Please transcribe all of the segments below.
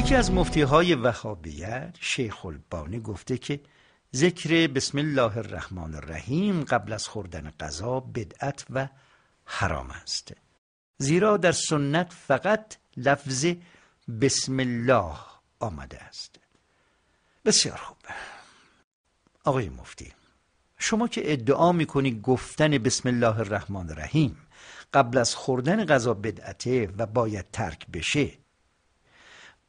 یکی از مفتی های وهابیت شیخ البانی گفته که ذکر بسم الله الرحمن الرحیم قبل از خوردن غذا بدعت و حرام است. زیرا در سنت فقط لفظ بسم الله آمده است. بسیار خوب. آقای مفتی شما که ادعا می‌کنی گفتن بسم الله الرحمن الرحیم قبل از خوردن غذا بدعته و باید ترک بشه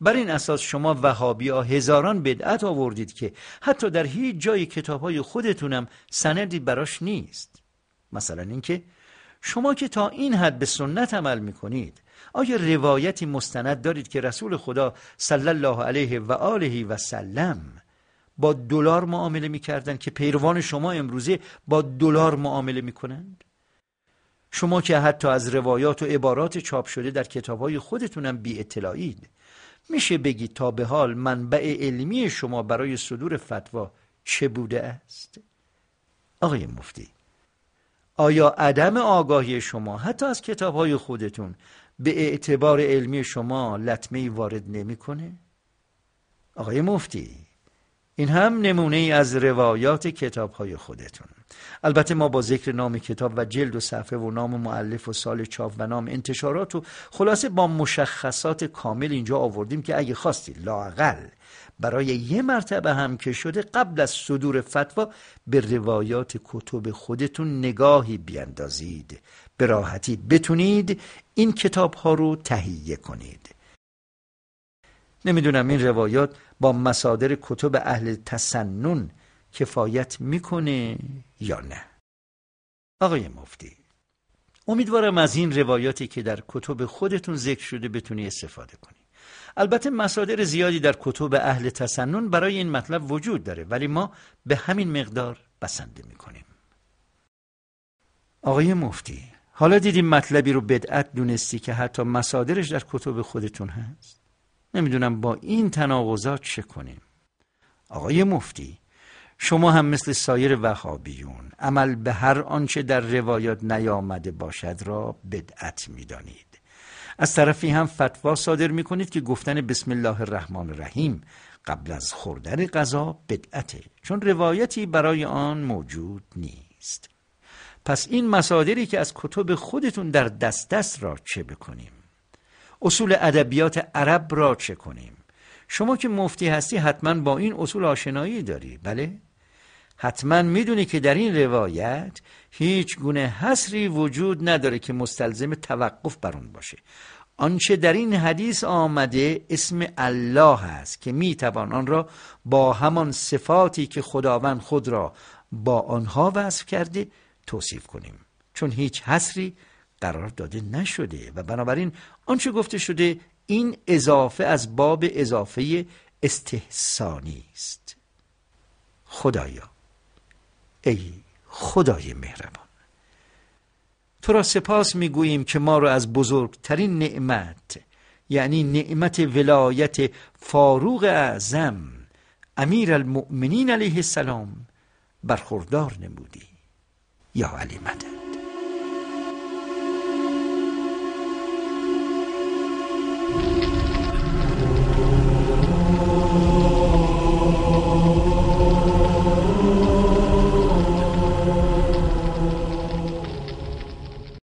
بر این اساس شما وهابی ها هزاران بدعت آوردید که حتی در هیچ جای کتاب های خودتونم سندی براش نیست. مثلا اینکه شما که تا این حد به سنت عمل می‌کنید آیا روایتی مستند دارید که رسول خدا صلی الله علیه و آله و سلم با دلار معامله می‌کردند که پیروان شما امروزه با دلار معامله می‌کنند؟ شما که حتی از روایات و عبارات چاپ شده در کتابهای خودتونم بی اطلاعید میشه بگید تا به حال منبع علمی شما برای صدور فتوا چه بوده است؟ آقای مفتی آیا عدم آگاهی شما حتی از کتابهای خودتون به اعتبار علمی شما لطمه وارد نمی‌کنه؟ آقای مفتی این هم نمونه ای از روایات کتاب های خودتون. البته ما با ذکر نام کتاب و جلد و صفحه و نام معلف و سال چاپ و نام انتشارات و خلاصه با مشخصات کامل اینجا آوردیم که اگه خواستید لاقل برای یه مرتبه هم که شده قبل از صدور فتوا به روایات کتب خودتون نگاهی بیندازید به راحتی بتونید این کتاب ها رو تهیه کنید. نمی‌دونم این روایات با مصادر کتب اهل تسنن کفایت می‌کنه یا نه. آقای مفتی امیدوارم از این روایاتی که در کتب خودتون ذکر شده بتونی استفاده کنی. البته مصادر زیادی در کتب اهل تسنن برای این مطلب وجود داره ولی ما به همین مقدار بسنده می‌کنیم. آقای مفتی حالا دیدیم مطلبی رو بدعت دونستی که حتی مصادرش در کتب خودتون هست؟ نمی‌دونم با این تناقضات چه کنیم. آقای مفتی شما هم مثل سایر وهابیون عمل به هر آنچه در روایات نیامده باشد را بدعت می‌دانید. از طرفی هم فتوا صادر می کنید که گفتن بسم الله الرحمن الرحیم قبل از خوردن غذا بدعته چون روایتی برای آن موجود نیست. پس این مصادری که از کتب خودتون در دست دست را چه بکنیم؟ اصول ادبیات عرب را چه کنیم؟ شما که مفتی هستی حتما با این اصول آشنایی داری بله؟ حتما می‌دونی که در این روایت هیچ گونه حسری وجود نداره که مستلزم توقف بر اون باشه. آنچه در این حدیث آمده اسم الله است که می‌توان آن را با همان صفاتی که خداوند خود را با آنها وصف کرده توصیف کنیم. چون هیچ حسری قرار داده نشده و بنابراین آنچه گفته شده این اضافه از باب اضافه استحسانی است. خدایا ای خدای مهربان تو را سپاس می‌گوییم که ما را از بزرگترین نعمت یعنی نعمت ولایت فاروق اعظم امیر المؤمنین علیه السلام برخوردار نمودی. یا علی مدد.